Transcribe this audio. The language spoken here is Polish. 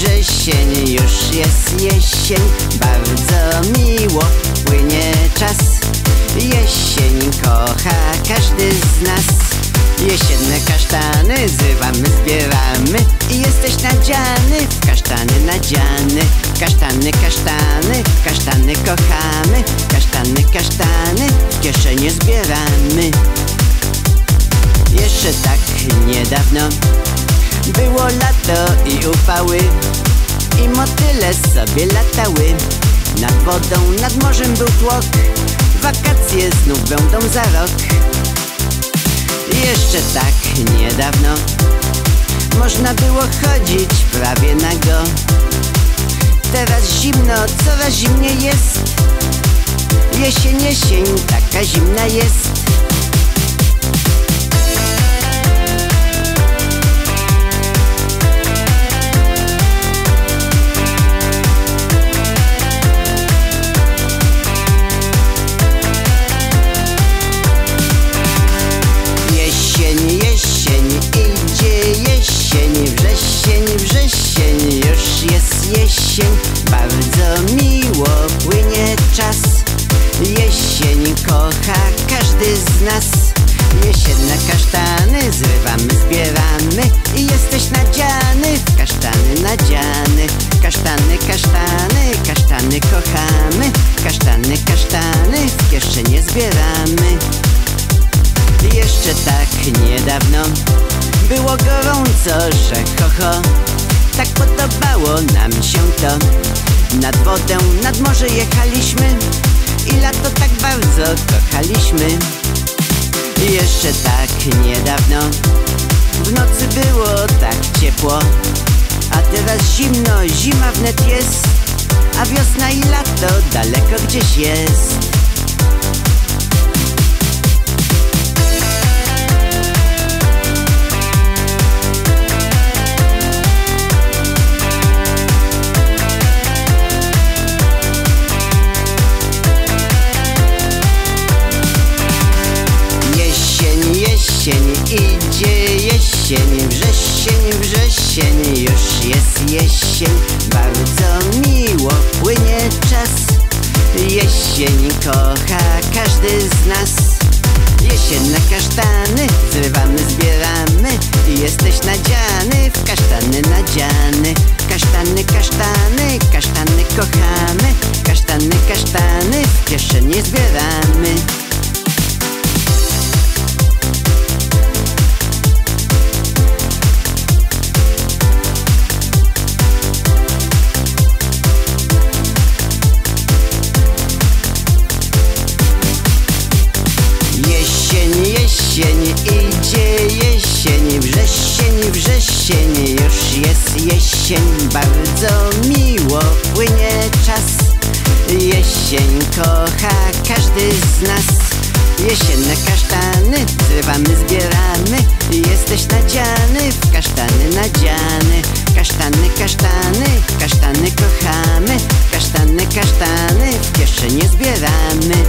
jesień, już jest jesień. Bardzo miło płynie czas. Jesień kocha każdy z nas. Jesienne kasztany zrywamy, zbieramy I jesteś nadziany w kasztany nadziany. Kasztany, kasztany, kasztany kochamy. Kasztany, kasztany w kieszenie zbieramy. Jeszcze tak niedawno było lato i upały I motyle sobie latały. Nad wodą, nad morzem był tłok. Wakacje znów będą za rok. Jeszcze tak niedawno Można było chodzić prawie nago Teraz zimno, coraz zimniej jest. Jesień, jesień, taka zimna jest jesień. Bardzo miło płynie czas. Jesień kocha każdy z nas. Jesienne kasztany zrywamy, zbieramy I jesteś nadziany. Kasztany nadziany Kasztany, kasztany, kasztany kochamy. Kasztany, kasztany w kieszenie zbieramy. Jeszcze tak niedawno było gorąco, że ho, ho tak podobało nam się to. Nad wodę, nad morze jechaliśmy I lato tak bardzo kochaliśmy. Jeszcze tak niedawno W nocy było tak ciepło A teraz zimno, zima wnet jest A wiosna i lato daleko gdzieś jest idzie jesień Wrzesień, wrzesień, już jest jesień. Bardzo miło płynie czas. Jesień kocha każdy z nas. Jesienne kasztany zrywamy, zbieramy. Jesteś nadziany w kasztany nadziany. Kasztany, kasztany, kasztany kochamy. Kasztany, kasztany w kieszenie zbieramy jesień, idzie jesień Wrzesień, wrzesień, już jest jesień Bardzo miło płynie czas. Jesień kocha każdy z nas Jesienne kasztany zrywamy, zbieramy. Jesteś nadziany w kasztany nadziany. Kasztany, kasztany, kasztany kochamy. Kasztany, kasztany w kieszenie zbieramy